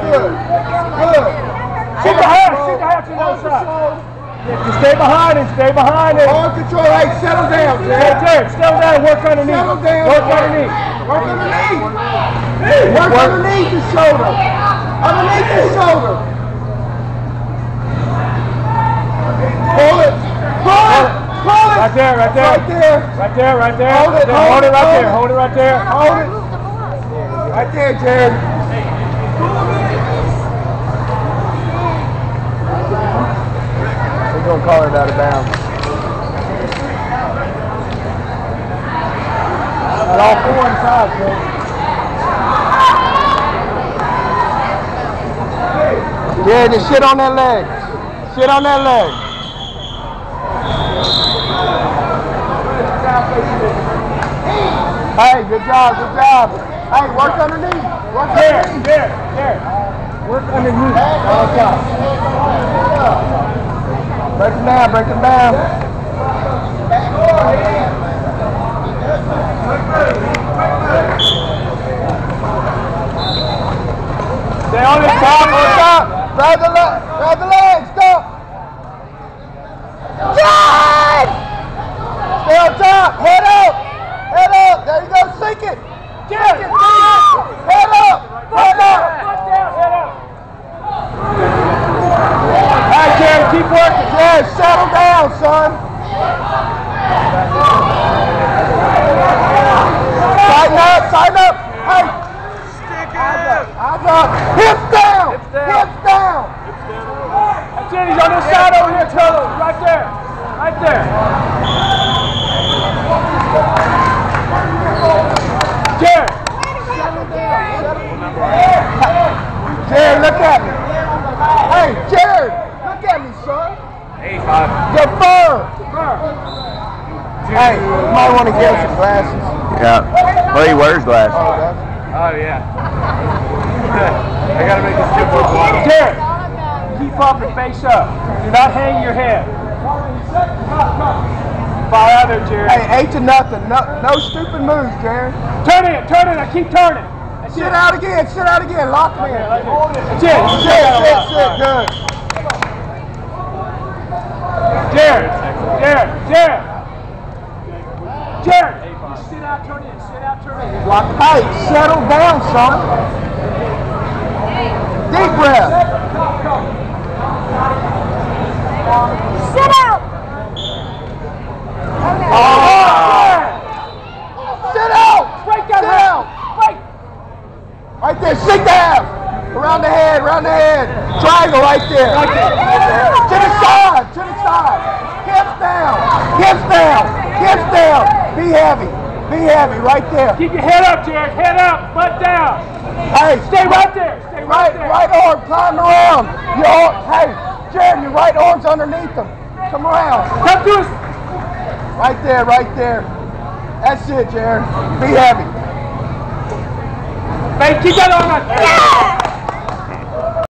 good. Good. Sit behind, sit behind to the other side. Just stay behind it, stay behind it. All control, hey, settle down, Jay. Right settle down work underneath. Settle down. Work underneath. Work underneath. Work underneath the shoulder. Underneath the shoulder. Pull it. Pull it. Pull it. Right there, right there. Right there. Right there, right there. Hold it, hold it right there. Hold it right there. Hold it. Right there, Jared. All four inside, Jared. Jared, just sit on that leg. Shit on that leg. Hey, good job, good job. Hey, work underneath. Work There, underneath. there, there. Work underneath. Okay. Break them down, break them down. On it. Stop, stop. Grab the leg, grab the leg, stop. John! Stay on top, head up, head up. There you go, sink it. Sink it, sink it. Head up, head up. Foot down, head up. All right, Jared, keep working. Yeah, settle down, son. Tighten up, tighten up. Hey, up, eyes up. Hips down, Hips down. hips down. That's it. He's on this side over here, Turtle. Right there. Right there. Jared. Jared, look at me. Hey, Jared, look at me, son. Your fur. Hey, you might want to get some glasses. Yeah. Well, he wears glasses. Oh, that's Yeah. I gotta make this kid more blunt. Jared, keep up and face up. Do not hang your head. Fire out there, Jared. Hey, eight to nothing. No, no stupid moves, Jared. Turn it, turn it. I keep turning. That's Sit it. out again. Sit out again. Lock him in. That's it. Sit, sit, sit. Good. Jared, Jared, Jared. Jared, sit out, turn in. Sit out, turn in. Lock. Hey, settle down, son. Deep breath. Sit out. Sit out. Break that Sit out. Break. Right there. The half. Around the head. Around the head. Triangle right there. To the side. To the side. Hips down. Hips down. Hips down. Be heavy. Be heavy. Right there. Keep your head up, Jared. Head up, butt down. Hey, Stay right there. Stay right Right, arm, climb around. Your arm, hey, Jared, your right arm's underneath them. Come around. Come to us. Right there, right there. That's it, Jared. Be heavy. Hey, keep that on. Yeah.